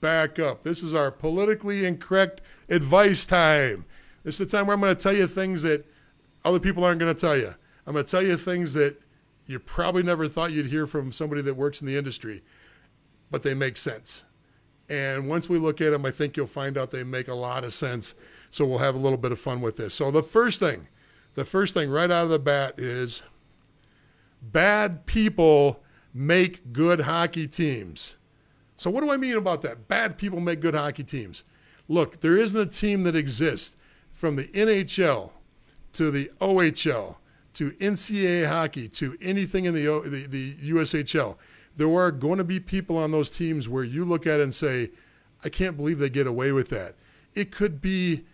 back up. This is our politically incorrect advice time. This is the time where I'm going to tell you things that other people aren't going to tell you. I'm going to tell you things that you probably never thought you'd hear from somebody that works in the industry, but they make sense. And once we look at them, I think you'll find out they make a lot of sense. So we'll have a little bit of fun with this. So the first thing, the first thing right out of the bat is bad people make good hockey teams. So what do I mean about that? Bad people make good hockey teams. Look, there isn't a team that exists from the NHL to the OHL to NCAA hockey to anything in the, the, the USHL. There are going to be people on those teams where you look at it and say, I can't believe they get away with that. It could be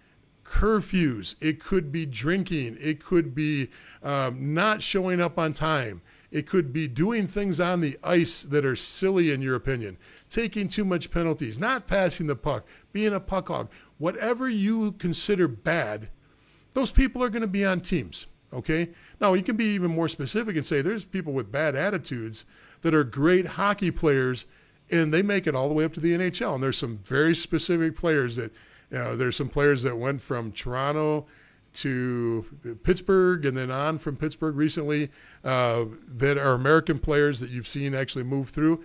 curfews, it could be drinking, it could be um, not showing up on time. It could be doing things on the ice that are silly, in your opinion, taking too much penalties, not passing the puck, being a puck hog. Whatever you consider bad, those people are going to be on teams. Okay? Now, you can be even more specific and say there's people with bad attitudes that are great hockey players and they make it all the way up to the NHL. And there's some very specific players that, you know, there's some players that went from Toronto to Pittsburgh and then on from Pittsburgh recently uh, that are American players that you've seen actually move through.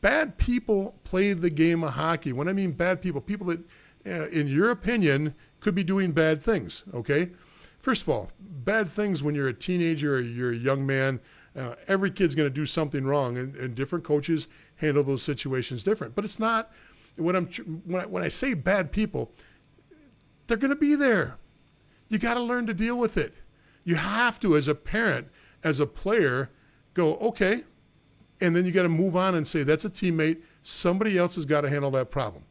Bad people play the game of hockey. When I mean bad people, people that, uh, in your opinion, could be doing bad things, okay? First of all, bad things when you're a teenager or you're a young man. Uh, every kid's going to do something wrong, and, and different coaches handle those situations different. But it's not when I'm when I, when I say bad people, they're going to be there you got to learn to deal with it. You have to, as a parent, as a player, go, okay. And then you got to move on and say, that's a teammate. Somebody else has got to handle that problem.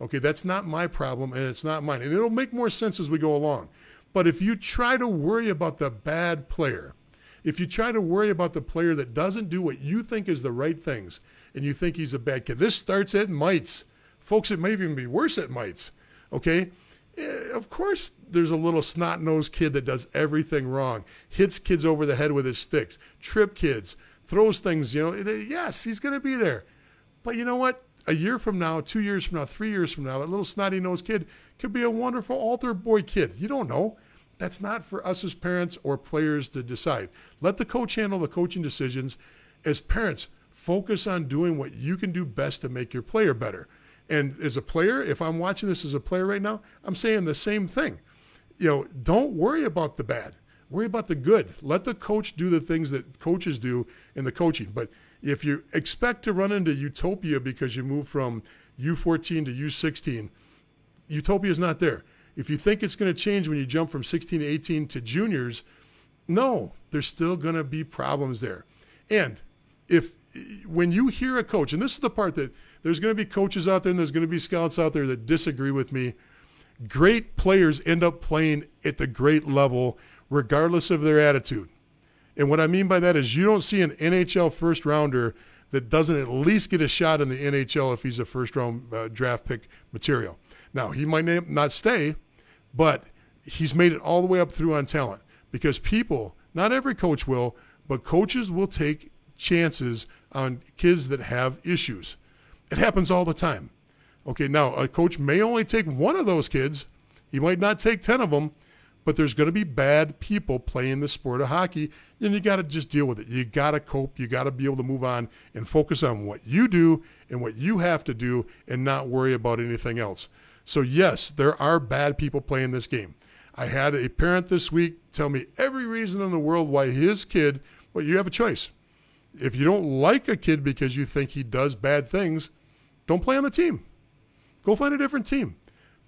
Okay, that's not my problem and it's not mine. And it'll make more sense as we go along. But if you try to worry about the bad player, if you try to worry about the player that doesn't do what you think is the right things and you think he's a bad kid, this starts at mites. Folks, it may even be worse at mites. Okay? Eh, of course there's a little snot-nosed kid that does everything wrong, hits kids over the head with his sticks, trip kids, throws things, you know, yes, he's going to be there. But you know what? A year from now, two years from now, three years from now, that little snotty-nosed kid could be a wonderful altar boy kid. You don't know. That's not for us as parents or players to decide. Let the coach handle the coaching decisions. As parents, focus on doing what you can do best to make your player better. And as a player, if I'm watching this as a player right now, I'm saying the same thing. You know, don't worry about the bad. Worry about the good. Let the coach do the things that coaches do in the coaching. But if you expect to run into utopia because you move from U14 to U16, utopia is not there. If you think it's going to change when you jump from 16 to 18 to juniors, no, there's still going to be problems there. And if when you hear a coach, and this is the part that there's going to be coaches out there and there's going to be scouts out there that disagree with me. Great players end up playing at the great level regardless of their attitude. And what I mean by that is you don't see an NHL first rounder that doesn't at least get a shot in the NHL if he's a first round uh, draft pick material. Now, he might not stay, but he's made it all the way up through on talent because people, not every coach will, but coaches will take chances on kids that have issues. It happens all the time. Okay, now a coach may only take one of those kids. He might not take 10 of them, but there's going to be bad people playing the sport of hockey, and you got to just deal with it. You got to cope. You got to be able to move on and focus on what you do and what you have to do and not worry about anything else. So, yes, there are bad people playing this game. I had a parent this week tell me every reason in the world why his kid, well, you have a choice. If you don't like a kid because you think he does bad things, don't play on the team. Go find a different team.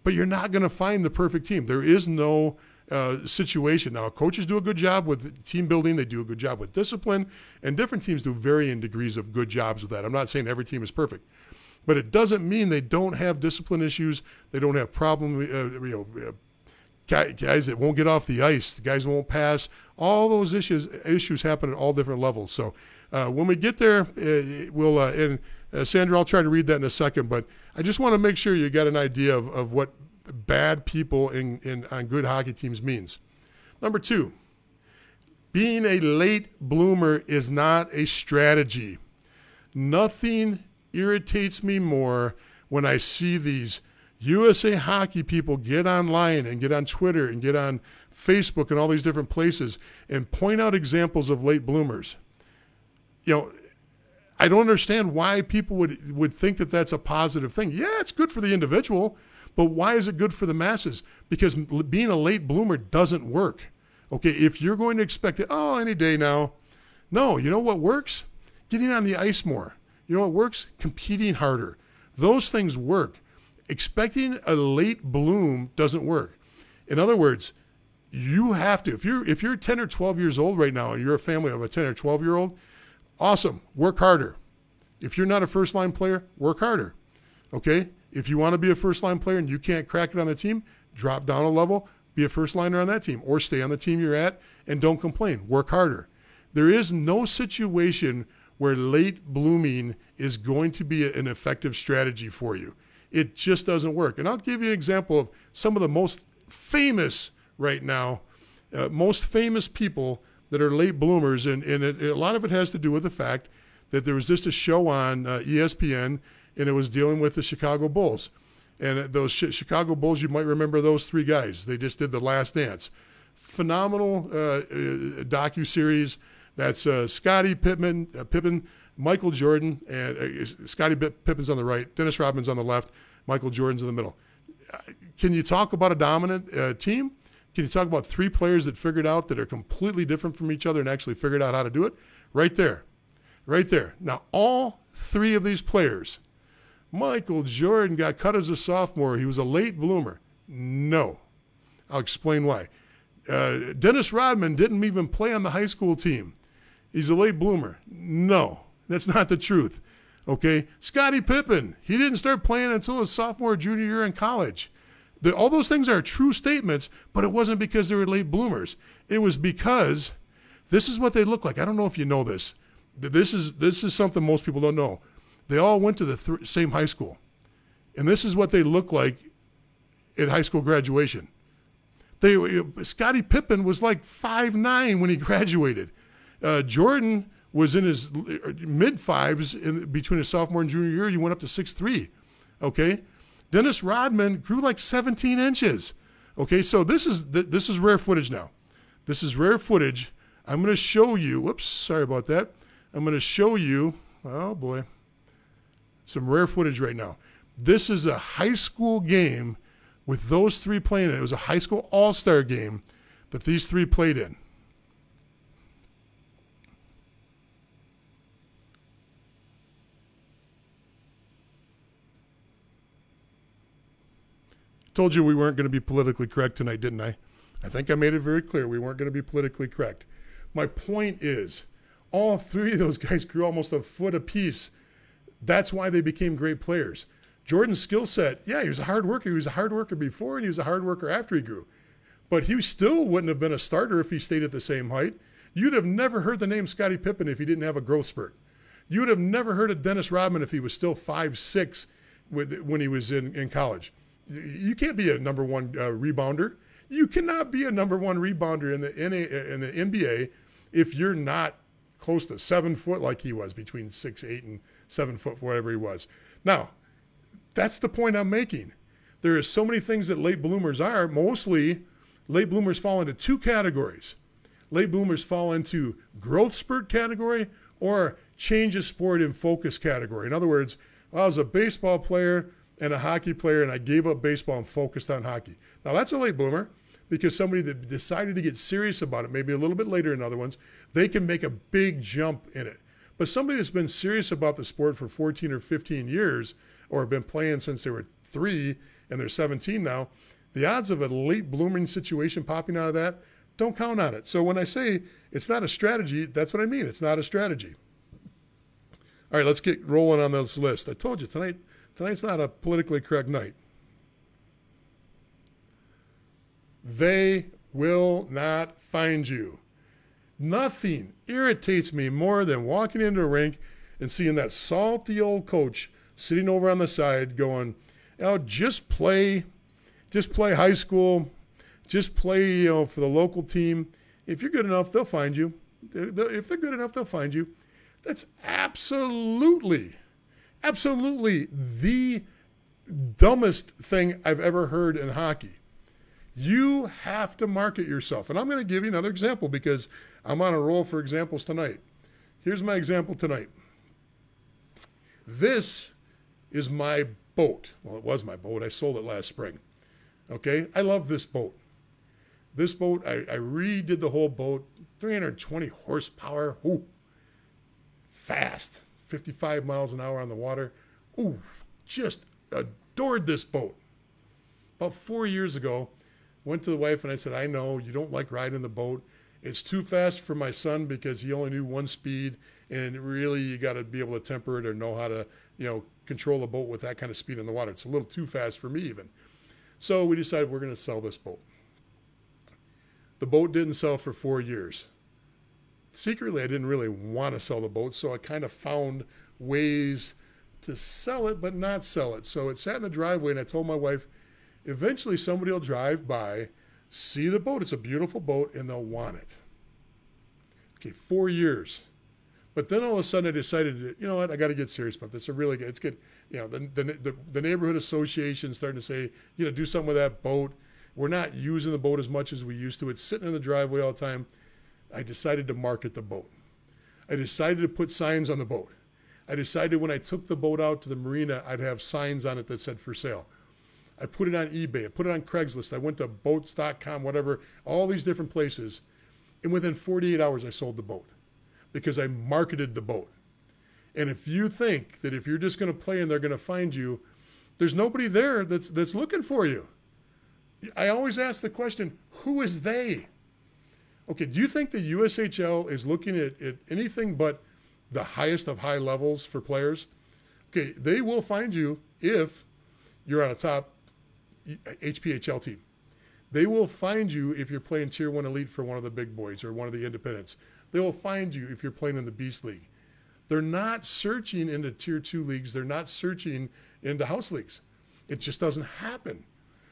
But you're not going to find the perfect team. There is no uh, situation. Now, coaches do a good job with team building, they do a good job with discipline, and different teams do varying degrees of good jobs with that. I'm not saying every team is perfect. But it doesn't mean they don't have discipline issues. They don't have problem, uh, you know, uh, guys that won't get off the ice, the guys won't pass. All those issues issues happen at all different levels. So uh, when we get there, uh, we'll uh, and uh, Sandra, I'll try to read that in a second, but I just want to make sure you got an idea of, of what bad people in, in on good hockey teams means. Number two, being a late bloomer is not a strategy. Nothing irritates me more when I see these USA hockey people get online and get on Twitter and get on Facebook and all these different places and point out examples of late bloomers. You know, I don't understand why people would would think that that's a positive thing. Yeah, it's good for the individual, but why is it good for the masses? Because being a late bloomer doesn't work. Okay, if you're going to expect it, oh, any day now. No, you know what works? Getting on the ice more. You know what works? Competing harder. Those things work. Expecting a late bloom doesn't work. In other words, you have to if you're if you're 10 or 12 years old right now and you're a family of a 10 or 12 year old awesome. Work harder. If you're not a first line player work harder. Okay? If you want to be a first line player and you can't crack it on the team drop down a level be a first liner on that team or stay on the team you're at and don't complain. Work harder. There is no situation where late blooming is going to be an effective strategy for you. It just doesn't work. And i'll give you an example of some of the most famous right now, uh, most famous people that are late bloomers, and, and it, a lot of it has to do with the fact that there was just a show on uh, ESPN, and it was dealing with the Chicago Bulls. And those Chicago Bulls, you might remember those three guys. They just did The Last Dance. Phenomenal uh, uh docu series. That's uh, Scottie Pippen, uh, Pippen, Michael Jordan, and uh, Scottie Pippen's on the right, Dennis Rodman's on the left, Michael Jordan's in the middle. Can you talk about a dominant team? Can you talk about three players that figured out that are completely different from each other and actually figured out how to do it? Right there. Right there. Now, all three of these players, Michael Jordan got cut as a sophomore. He was a late bloomer. No. I'll explain why. Uh, Dennis Rodman didn't even play on the high school team. He's a late bloomer. No, that's not the truth. Okay. Scottie Pippen, he didn't start playing until his sophomore, junior year in college. The, all those things are true statements, but it wasn't because they were late bloomers. It was because this is what they look like. I don't know if you know this. This is this is something most people don't know. They all went to the th- same high school, and this is what they look like at high school graduation. They Scottie Pippen was like five nine when he graduated. Uh, Jordan was in his mid fives in between his sophomore and junior year. He went up to six three. Okay, Dennis Rodman grew like 17 inches. Okay, so this is this is rare footage now. This is rare footage. I'm going to show you. Whoops, sorry about that. I'm going to show you. Oh boy, some rare footage right now. This is a high school game with those three playing it. It was a high school all star game that these three played in. Told you we weren't going to be politically correct tonight, didn't I? I think I made it very clear we weren't going to be politically correct. My point is, all three of those guys grew almost a foot apiece. That's why they became great players. Jordan's skill set, yeah, he was a hard worker. He was a hard worker before, and he was a hard worker after he grew. But he still wouldn't have been a starter if he stayed at the same height. You'd have never heard the name Scottie Pippen if he didn't have a growth spurt. You'd have never heard of Dennis Rodman if he was still five six when he was in, in college you can't be a number one uh, rebounder. You cannot be a number one rebounder in the NA, in the NBA if you're not close to seven foot like he was, between six eight and seven foot, whatever he was. Now, that's the point I'm making. There are so many things that late bloomers are. Mostly, late bloomers fall into two categories. Late bloomers fall into growth spurt category or change of sport in focus category. In other words, I was a baseball player and a hockey player, and I gave up baseball and focused on hockey. Now, that's a late bloomer because somebody that decided to get serious about it, maybe a little bit later in other ones, they can make a big jump in it. But somebody that's been serious about the sport for 14 or 15 years, or been playing since they were three and they're 17 now, the odds of a late blooming situation popping out of that don't count on it. So when I say it's not a strategy, that's what I mean. It's not a strategy. All right, let's get rolling on this list. I told you tonight Tonight's not a politically correct night. They will not find you. Nothing irritates me more than walking into a rink and seeing that salty old coach sitting over on the side going, oh, just play, just play high school, just play, you know, for the local team. If you're good enough, they'll find you. If they're good enough, they'll find you. That's absolutely absolutely the dumbest thing I've ever heard in hockey. You have to market yourself. And I'm going to give you another example because I'm on a roll for examples tonight. Here's my example tonight. This is my boat. Well, it was my boat. I sold it last spring. Okay. I love this boat. This boat, I, I redid the whole boat, 320 horsepower. Ooh, fast, 55 miles an hour on the water. Ooh, just adored this boat. About four years ago, went to the wife and I said, I know you don't like riding the boat. It's too fast for my son because he only knew one speed, and really you got to be able to temper it or know how to, you know, control a boat with that kind of speed in the water. It's a little too fast for me even. So we decided we're going to sell this boat. The boat didn't sell for four years. Secretly, I didn't really want to sell the boat, so I kind of found ways to sell it but not sell it. So it sat in the driveway, and I told my wife, eventually somebody will drive by, see the boat. It's a beautiful boat, and they'll want it. Okay, four years. But then all of a sudden I decided, you know what, I got to get serious about this. I really, good, it's good. You know, the, the, the, the neighborhood association starting to say, you know, do something with that boat. We're not using the boat as much as we used to. It's sitting in the driveway all the time. I decided to market the boat. I decided to put signs on the boat. I decided when I took the boat out to the marina, I'd have signs on it that said for sale. I put it on eBay. I put it on Craigslist. I went to boats.com, whatever, all these different places. And within 48 hours, I sold the boat because I marketed the boat. And if you think that if you're just going to play and they're going to find you, there's nobody there that's, that's looking for you. I always ask the question who is they? Okay, do you think the USHL is looking at, at anything but the highest of high levels for players? Okay, they will find you if you're on a top eh, HPHL team. They will find you if you're playing Tier 1 Elite for one of the big boys or one of the independents. They will find you if you're playing in the Beast League. They're not searching into Tier 2 leagues, they're not searching into house leagues. It just doesn't happen.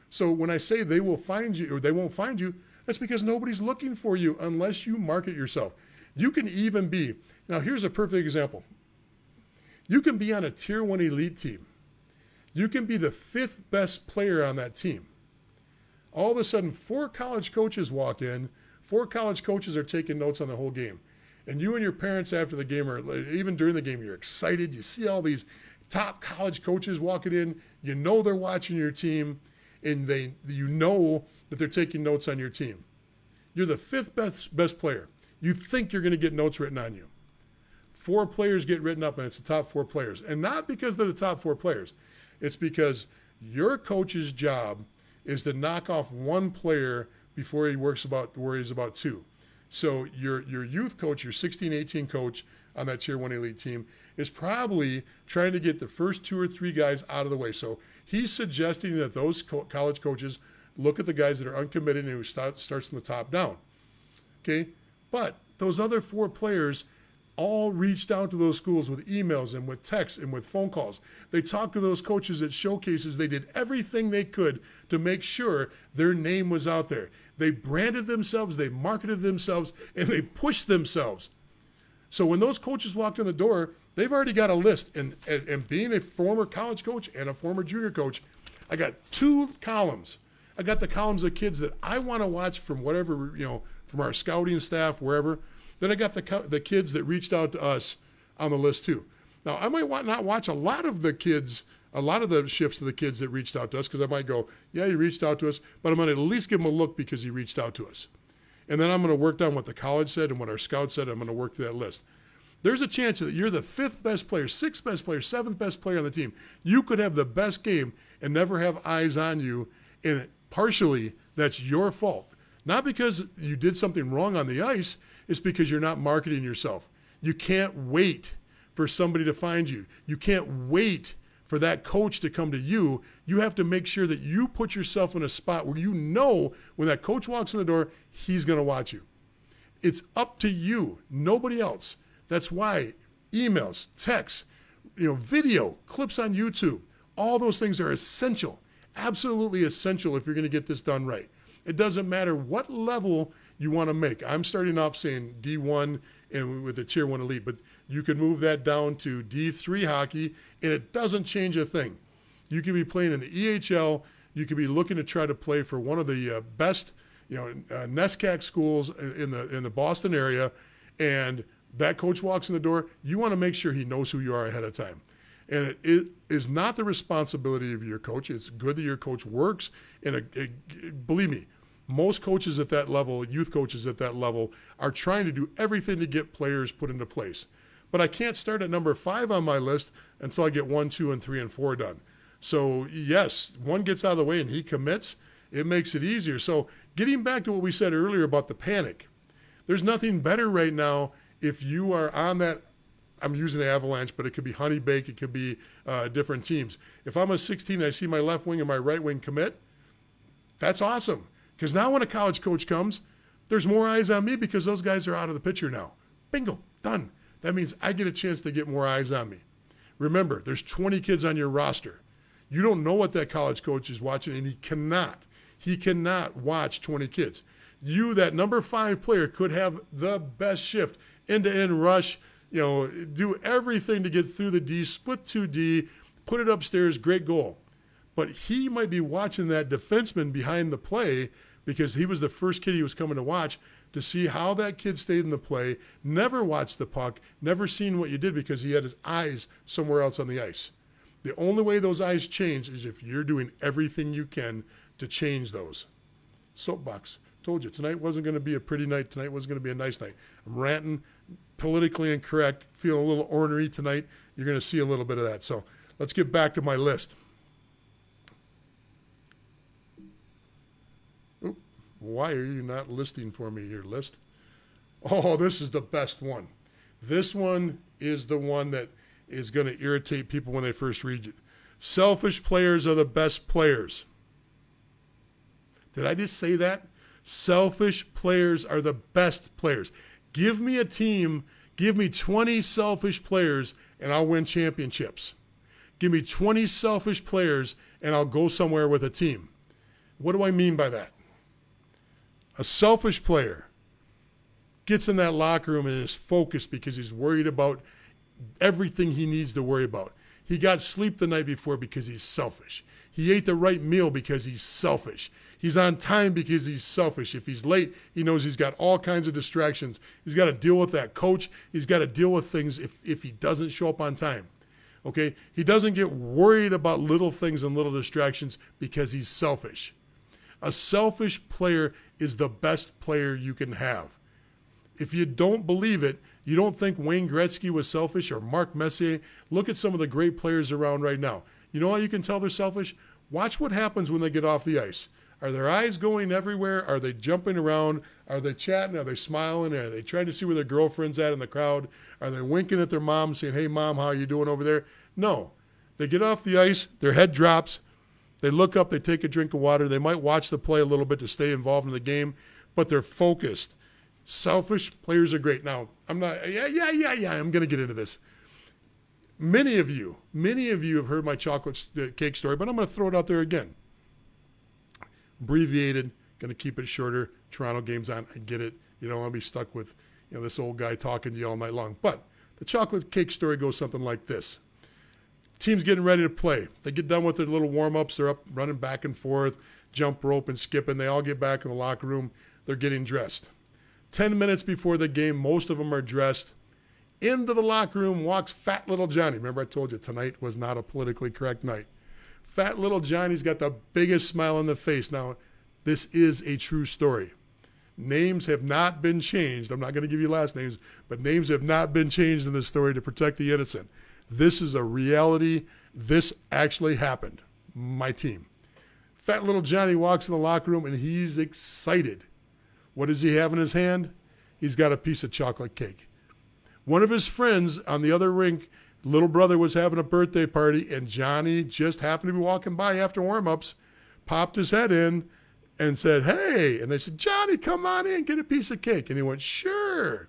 So when I say they will find you or they won't find you, that's because nobody's looking for you unless you market yourself. You can even be, now here's a perfect example. You can be on a Tier 1 Elite team you can be the fifth best player on that team. All of a sudden, four college coaches walk in, four college coaches are taking notes on the whole game. And you and your parents after the game, or even during the game, you're excited. You see all these top college coaches walking in. You know they're watching your team, and they you know that they're taking notes on your team. You're the fifth best best player. You think you're going to get notes written on you. Four players get written up, and it's the top four players, and not because they're the top four players. It's because your coach's job is to knock off one player before he works about worries about two. So your your youth coach, your 16, 18 coach on that tier one elite team is probably trying to get the first two or three guys out of the way. So he's suggesting that those co- college coaches look at the guys that are uncommitted and who start, starts from the top down. Okay, but those other four players all reached out to those schools with emails and with texts and with phone calls. They talked to those coaches at showcases. They did everything they could to make sure their name was out there. They branded themselves, they marketed themselves, and they pushed themselves. So when those coaches walked in the door, they've already got a list. And, and being a former college coach and a former junior coach, I got two columns. I got the columns of kids that I want to watch from whatever, you know, from our scouting staff, wherever then I got the, the kids that reached out to us on the list too. Now, I might not watch a lot of the kids, a lot of the shifts of the kids that reached out to us because I might go, yeah, he reached out to us, but I'm going to at least give him a look because he reached out to us. And then I'm going to work down what the college said and what our scout said. I'm going to work through that list. There's a chance that you're the fifth best player, sixth best player, seventh best player on the team. You could have the best game and never have eyes on you. And partially, that's your fault. Not because you did something wrong on the ice, it's because you're not marketing yourself. You can't wait for somebody to find you. You can't wait for that coach to come to you. You have to make sure that you put yourself in a spot where you know when that coach walks in the door, he's going to watch you. It's up to you, nobody else. That's why emails, texts, you know, video, clips on YouTube, all those things are essential, absolutely essential if you're going to get this done right. It doesn't matter what level you want to make. I'm starting off saying D1 and with a tier one elite, but you could move that down to D3 hockey, and it doesn't change a thing. You could be playing in the EHL. You could be looking to try to play for one of the uh, best, you know, uh, NESCAC schools in the in the Boston area, and that coach walks in the door. You want to make sure he knows who you are ahead of time. And it, it is not the responsibility of your coach. It's good that your coach works. And believe me, most coaches at that level, youth coaches at that level, are trying to do everything to get players put into place. But I can't start at number five on my list until I get one, two, and three and four done. So, yes, one gets out of the way and he commits, it makes it easier. So, getting back to what we said earlier about the panic, there's nothing better right now if you are on that I'm using Avalanche, but it could be Honey Baked, it could be uh, different teams. If I'm a 16 I see my left wing and my right wing commit, that's awesome. Because now when a college coach comes, there's more eyes on me because those guys are out of the picture now. Bingo, done. That means I get a chance to get more eyes on me. Remember, there's 20 kids on your roster. You don't know what that college coach is watching, and he cannot. He cannot watch 20 kids. You, that number five player, could have the best shift, end to end rush, you know, do everything to get through the D, split 2D, put it upstairs, great goal. But he might be watching that defenseman behind the play because he was the first kid he was coming to watch to see how that kid stayed in the play, never watched the puck, never seen what you did because he had his eyes somewhere else on the ice. The only way those eyes change is if you're doing everything you can to change those. Soapbox. Told you, tonight wasn't going to be a pretty night. Tonight wasn't going to be a nice night. I'm ranting politically incorrect, feeling a little ornery tonight. You're going to see a little bit of that. So let's get back to my list. Oop, why are you not listing for me your list? Oh, this is the best one. This one is the one that is going to irritate people when they first read it. Selfish players are the best players. Did I just say that? Selfish players are the best players. Give me a team, give me 20 selfish players, and I'll win championships. Give me 20 selfish players, and I'll go somewhere with a team. What do I mean by that? A selfish player gets in that locker room and is focused because he's worried about everything he needs to worry about. He got sleep the night before because he's selfish. He ate the right meal because he's selfish. He's on time because he's selfish. If he's late, he knows he's got all kinds of distractions. He's got to deal with that coach. He's got to deal with things if, if he doesn't show up on time. Okay? He doesn't get worried about little things and little distractions because he's selfish. A selfish player is the best player you can have. If you don't believe it, you don't think Wayne Gretzky was selfish or Mark Messier, look at some of the great players around right now. You know how you can tell they're selfish? Watch what happens when they get off the ice. Are their eyes going everywhere? Are they jumping around? Are they chatting? Are they smiling? Are they trying to see where their girlfriend's at in the crowd? Are they winking at their mom saying, hey, mom, how are you doing over there? No. They get off the ice, their head drops, they look up, they take a drink of water, they might watch the play a little bit to stay involved in the game, but they're focused. Selfish players are great. Now, I'm not, yeah, yeah, yeah, yeah, I'm going to get into this. Many of you, many of you have heard my chocolate uh, cake story, but I'm going to throw it out there again abbreviated, going to keep it shorter. Toronto game's on. I get it. You don't want to be stuck with you know this old guy talking to you all night long. But the chocolate cake story goes something like this. Team's getting ready to play. They get done with their little warm-ups. They're up running back and forth, jump rope and skipping. They all get back in the locker room. They're getting dressed. 10 minutes before the game, most of them are dressed. Into the locker room walks fat little Johnny. Remember, I told you tonight was not a politically correct night. Fat little Johnny's got the biggest smile on the face. Now, this is a true story. Names have not been changed. I'm not going to give you last names, but names have not been changed in this story to protect the innocent. This is a reality. This actually happened. My team. Fat little Johnny walks in the locker room and he's excited. What does he have in his hand? He's got a piece of chocolate cake. One of his friends on the other rink little brother was having a birthday party, and Johnny just happened to be walking by after warm-ups, popped his head in, and said, "Hey!" And they said, "Johnny, come on in, get a piece of cake." And he went, "Sure."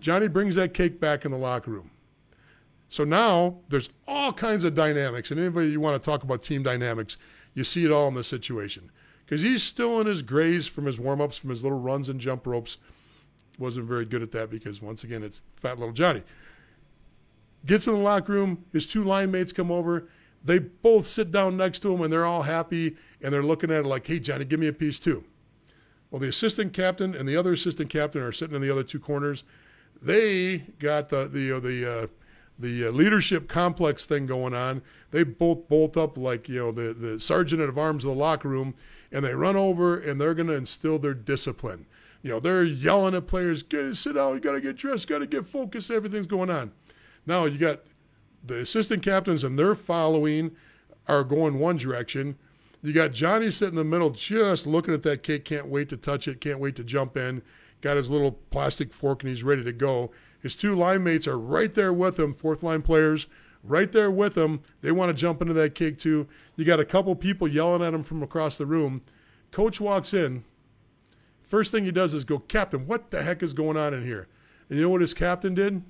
Johnny brings that cake back in the locker room. So now there's all kinds of dynamics, and anybody you want to talk about team dynamics, you see it all in this situation because he's still in his grays from his warm-ups, from his little runs and jump ropes. Wasn't very good at that because once again, it's fat little Johnny. Gets in the locker room. His two line mates come over. They both sit down next to him and they're all happy and they're looking at it like, hey, Johnny, give me a piece too. Well, the assistant captain and the other assistant captain are sitting in the other two corners. They got the the uh, the uh, the uh, leadership complex thing going on. They both bolt up like you know the the sergeant at arms of the locker room, and they run over and they're going to instill their discipline. You know, they're yelling at players, get, sit down, you got to get dressed, got to get focused, everything's going on. Now you got the assistant captains and their following are going one direction. You got Johnny sitting in the middle, just looking at that cake, can't wait to touch it, can't wait to jump in. Got his little plastic fork and he's ready to go. His two line mates are right there with him, fourth line players, right there with him. They want to jump into that cake too. You got a couple people yelling at him from across the room. Coach walks in. First thing he does is go, Captain, what the heck is going on in here? And you know what his captain did?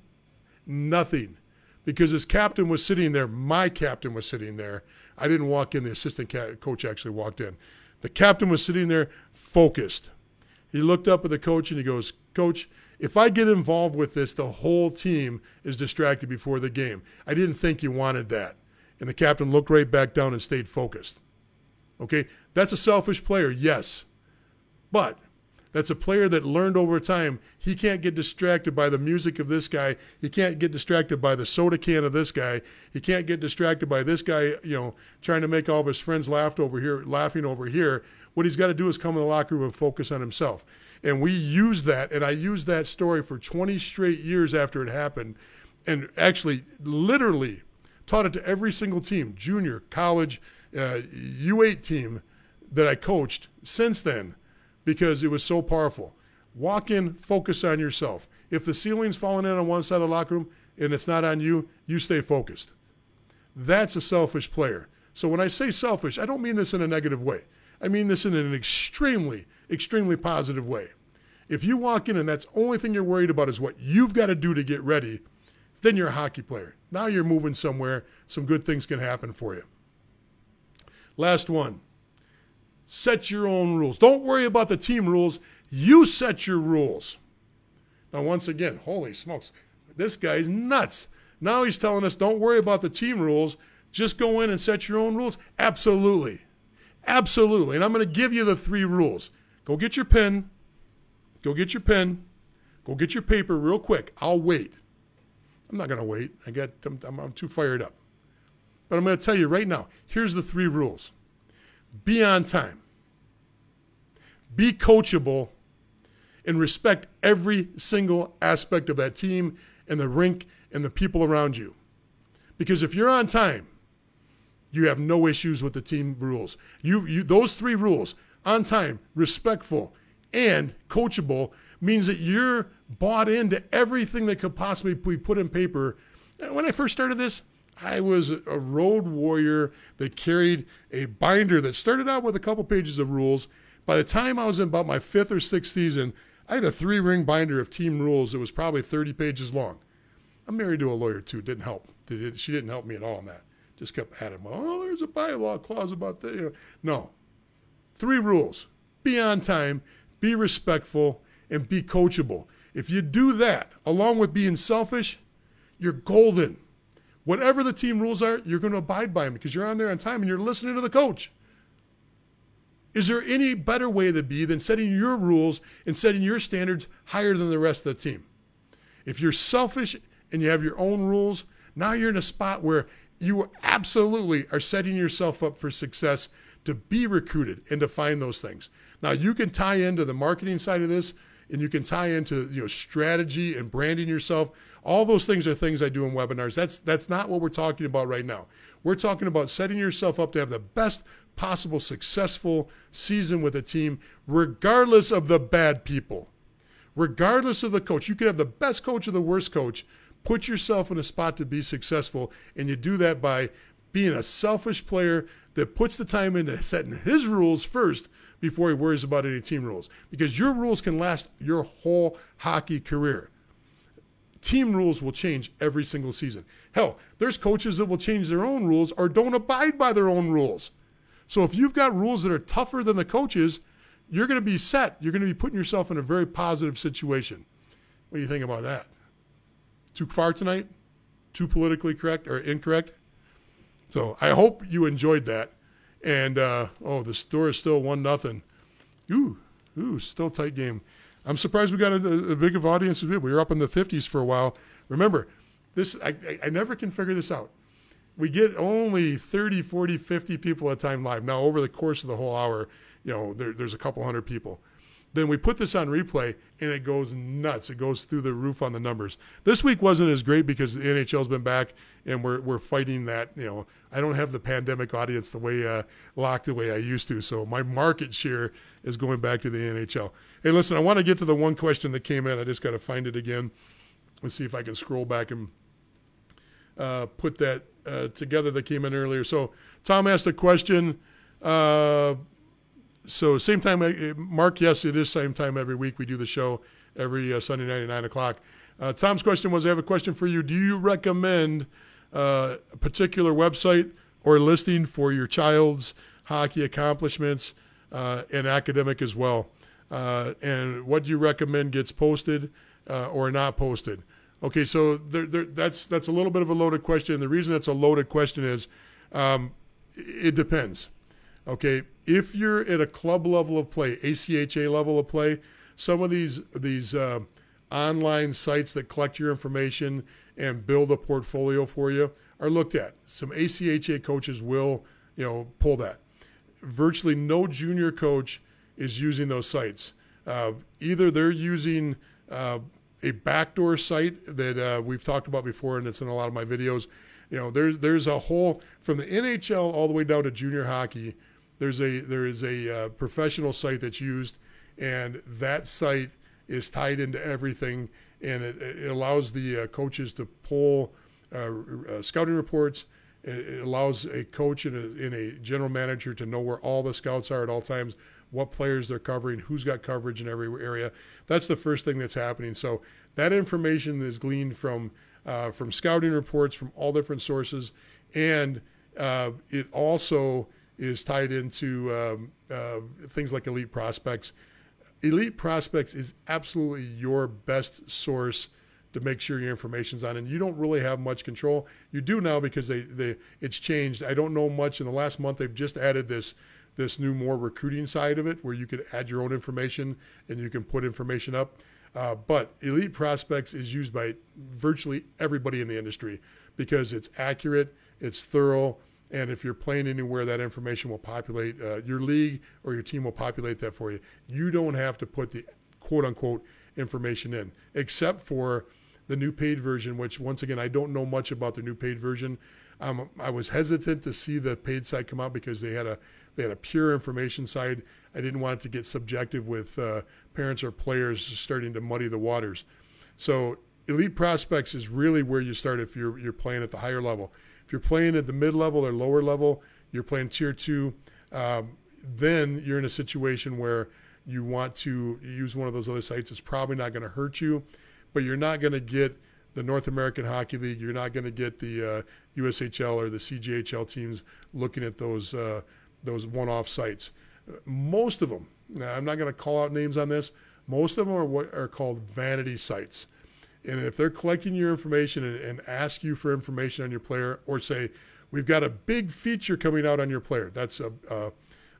Nothing. Because his captain was sitting there, my captain was sitting there. I didn't walk in, the assistant coach actually walked in. The captain was sitting there focused. He looked up at the coach and he goes, Coach, if I get involved with this, the whole team is distracted before the game. I didn't think you wanted that. And the captain looked right back down and stayed focused. Okay, that's a selfish player, yes. But that's a player that learned over time he can't get distracted by the music of this guy. He can't get distracted by the soda can of this guy. He can't get distracted by this guy, you know, trying to make all of his friends laugh over here, laughing over here. What he's got to do is come in the locker room and focus on himself. And we use that, and I used that story for 20 straight years after it happened, and actually, literally, taught it to every single team, junior, college, uh, U8 team that I coached since then because it was so powerful. Walk in, focus on yourself. If the ceiling's falling in on one side of the locker room and it's not on you, you stay focused. That's a selfish player. So when I say selfish, I don't mean this in a negative way. I mean this in an extremely, extremely positive way. If you walk in and that's the only thing you're worried about is what you've got to do to get ready, then you're a hockey player. Now you're moving somewhere, some good things can happen for you. Last one set your own rules. Don't worry about the team rules. You set your rules. Now, once again, holy smokes, this guy's nuts. Now he's telling us don't worry about the team rules. Just go in and set your own rules. Absolutely. Absolutely. And I'm going to give you the three rules. Go get your pen. Go get your pen. Go get your paper real quick. I'll wait. I'm not going to wait. I got I'm, I'm too fired up. But I'm going to tell you right now. Here's the three rules. Be on time be coachable, and respect every single aspect of that team and the rink and the people around you. Because if you're on time, you have no issues with the team rules. You, you those three rules, on time, respectful, and coachable, means that you're bought into everything that could possibly be put in paper. When I first started this, I was a road warrior that carried a binder that started out with a couple pages of rules by the time I was in about my fifth or sixth season, I had a three ring binder of team rules that was probably 30 pages long. I'm married to a lawyer too. Didn't help. She didn't help me at all in that. Just kept adding, oh, there's a bylaw clause about that. No. Three rules be on time, be respectful, and be coachable. If you do that, along with being selfish, you're golden. Whatever the team rules are, you're going to abide by them because you're on there on time and you're listening to the coach. Is there any better way to be than setting your rules and setting your standards higher than the rest of the team? If you're selfish and you have your own rules, now you're in a spot where you absolutely are setting yourself up for success to be recruited and to find those things. Now you can tie into the marketing side of this and you can tie into you know strategy and branding yourself. All those things are things I do in webinars. That's that's not what we're talking about right now. We're talking about setting yourself up to have the best possible successful season with a team, regardless of the bad people, regardless of the coach. You could have the best coach or the worst coach. Put yourself in a spot to be successful, and you do that by being a selfish player that puts the time into setting his rules first before he worries about any team rules. Because your rules can last your whole hockey career. Team rules will change every single season. Hell, there's coaches that will change their own rules or don't abide by their own rules. So if you've got rules that are tougher than the coaches, you're going to be set. You're going to be putting yourself in a very positive situation. What do you think about that? Too far tonight? Too politically correct or incorrect? So I hope you enjoyed that. And uh, oh, the score is still one nothing. Ooh, ooh, still tight game. I'm surprised we got a, a big of audience we We were up in the 50s for a while. Remember, this I, I, I never can figure this out. We get only 30, 40, 50 people at a time live. Now, over the course of the whole hour, you know, there, there's a couple hundred people. Then we put this on replay and it goes nuts. It goes through the roof on the numbers. This week wasn't as great because the NHL's been back and we're, we're fighting that. You know, I don't have the pandemic audience the way uh, locked the way I used to. So my market share is going back to the NHL. Hey, listen, I want to get to the one question that came in. I just got to find it again. Let's see if I can scroll back and uh, put that uh, together that came in earlier. So Tom asked a question. Uh, so same time, uh, Mark. Yes, it is same time every week. We do the show every uh, Sunday night at nine o'clock. Uh, Tom's question was: I have a question for you. Do you recommend uh, a particular website or listing for your child's hockey accomplishments uh, and academic as well? Uh, and what do you recommend gets posted or not posted? Okay, so there, there, that's that's a little bit of a loaded question. The reason it's a loaded question is um, it depends. Okay, if you're at a club level of play, ACHA level of play, some of these these uh, online sites that collect your information and build a portfolio for you are looked at. Some ACHA coaches will, you know, pull that. Virtually no junior coach is using those sites. Uh, either they're using uh, a backdoor site that uh, we've talked about before, and it's in a lot of my videos. You know, there's there's a whole from the NHL all the way down to junior hockey there's a there is a uh, professional site that's used, and that site is tied into everything, and it, it allows the uh, coaches to pull uh, uh scouting reports. It allows a coach and a, and a general manager to know where all the scouts are at all times, what players they're covering, who's got coverage in every area. That's the first thing that's happening. So that information is gleaned from uh, from scouting reports from all different sources, and uh, it also is tied into um, uh, things like elite prospects. Elite prospects is absolutely your best source to make sure your information's on, and you don't really have much control. You do now because they, they it's changed. I don't know much. In the last month, they've just added this this new more recruiting side of it, where you could add your own information and you can put information up. Uh, but Elite Prospects is used by virtually everybody in the industry because it's accurate, it's thorough, and if you're playing anywhere, that information will populate uh, your league or your team will populate that for you. You don't have to put the quote unquote information in, except for the new paid version, which once again, I don't know much about the new paid version. Um, I was hesitant to see the paid side come out because they had a they had a pure information side. I didn't want it to get subjective with uh, parents or players starting to muddy the waters. So elite prospects is really where you start if you're you're playing at the higher level. If you're playing at the mid level or lower level, you're playing tier two, um, then you're in a situation where you want to use one of those other sites. It's probably not going to hurt you, but you're not going to get the North American Hockey League. You're not going to get the uh, USHL or the CJHL teams looking at those uh, those one-off sites. Most of them, now I'm not going to call out names on this. Most of them are what are called vanity sites. And if they're collecting your information and, and ask you for information on your player, or say, we've got a big feature coming out on your player, that's a uh,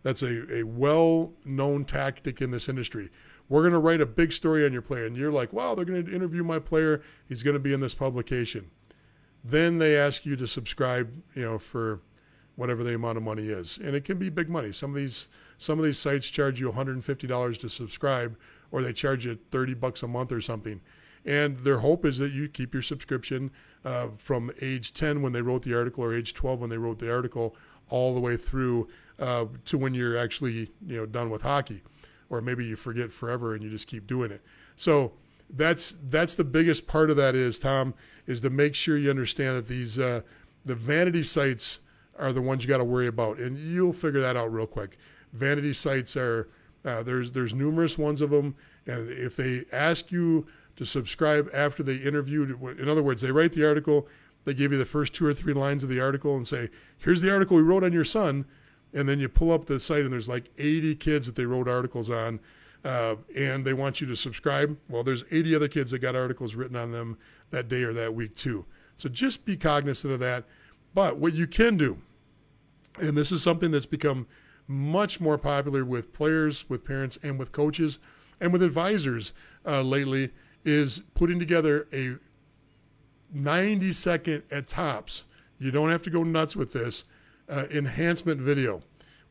that's a, a well-known tactic in this industry. We're going to write a big story on your player, and you're like, wow, they're going to interview my player. He's going to be in this publication. Then they ask you to subscribe, you know, for whatever the amount of money is, and it can be big money. Some of these some of these sites charge you $150 to subscribe, or they charge you 30 bucks a month or something. And their hope is that you keep your subscription uh, from age 10 when they wrote the article or age 12 when they wrote the article all the way through uh, to when you're actually you know done with hockey, or maybe you forget forever and you just keep doing it. So that's that's the biggest part of that is Tom is to make sure you understand that these uh, the vanity sites are the ones you got to worry about, and you'll figure that out real quick. Vanity sites are uh, there's there's numerous ones of them, and if they ask you to subscribe after they interviewed. In other words, they write the article, they give you the first two or three lines of the article and say, here's the article we wrote on your son. And then you pull up the site and there's like 80 kids that they wrote articles on. Uh, and they want you to subscribe. Well, there's 80 other kids that got articles written on them that day or that week too. So just be cognizant of that. But what you can do, and this is something that's become much more popular with players, with parents, and with coaches, and with advisors uh, lately, is putting together a 90 second at tops. You don't have to go nuts with this uh, enhancement video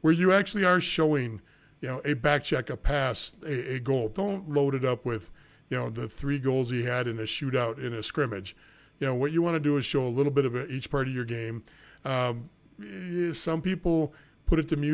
where you actually are showing, you know, a back check, a pass, a, a goal. Don't load it up with, you know, the three goals he had in a shootout in a scrimmage. You know, what you want to do is show a little bit of each part of your game. Um, some people put it to music.